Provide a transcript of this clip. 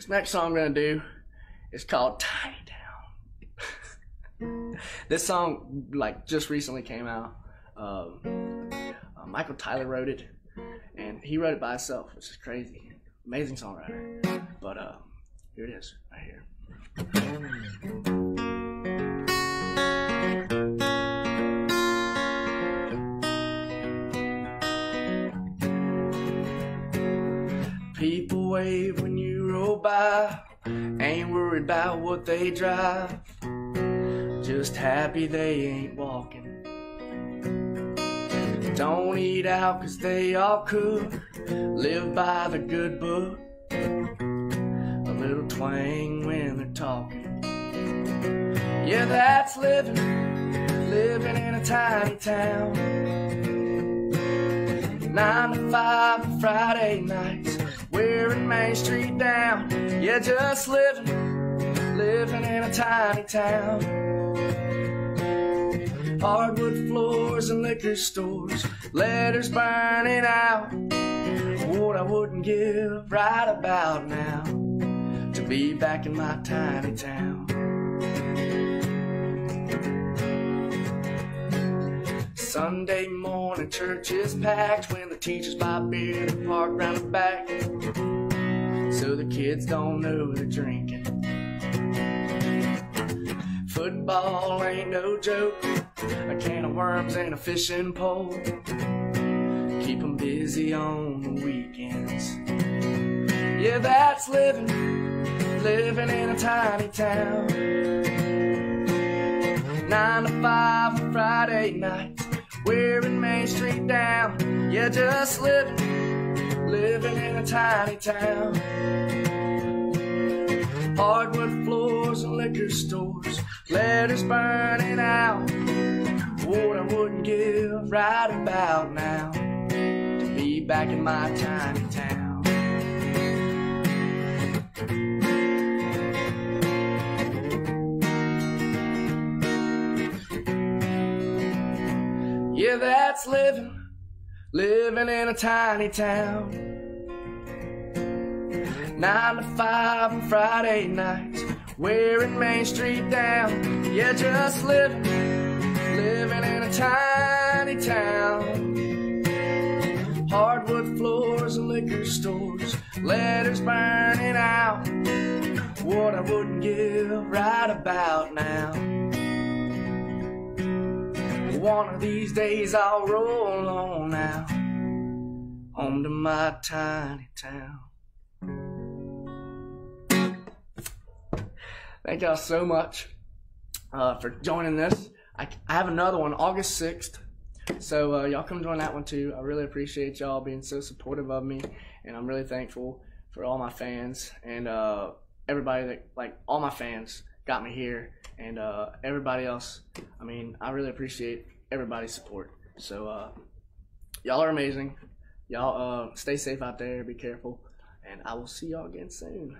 This next song I'm gonna do is called Tiny Town. this song like just recently came out. Um, uh, Michael Tyler wrote it, and he wrote it by himself, which is crazy. Amazing songwriter. But uh, here it is, right here. People wave when you roll by, ain't worried about what they drive, just happy they ain't walking. Don't eat out cause they all cook, live by the good book, a little twang when they're talking. Yeah, that's living, living in a tiny town. Nine to five Friday nights, wearing Main Street down. Yeah, just living, living in a tiny town. Hardwood floors and liquor stores, letters burning out. What I wouldn't give right about now to be back in my tiny town. Sunday morning church is packed when the teachers buy beer to park round the back. So the kids don't know they're drinking. Football ain't no joke. A can of worms and a fishing pole. Keep 'em busy on the weekends. Yeah, that's living, living in a tiny town. Nine to five on Friday nights, in Main Street down. Yeah, just living, living in a tiny town. Hardwood floors and liquor stores, letters burning out. What I wouldn't give right about now to be back in my tiny town. Yeah, that's living, living in a tiny town. Nine to five on Friday nights, wearing Main Street down. Yeah, just living, living in a tiny town. Hardwood floors and liquor stores, letters burning out. What I wouldn't give right about now. One of these days I'll roll on out home to my tiny town. Thank y'all so much uh, for joining this. I, I have another one August 6th. So uh, y'all come join that one too. I really appreciate y'all being so supportive of me, and I'm really thankful for all my fans and uh, everybody that like all my fans got me here, and uh, everybody else. I mean, I really appreciate everybody's support. So uh, y'all are amazing. Y'all uh, stay safe out there. Be careful, and I will see y'all again soon.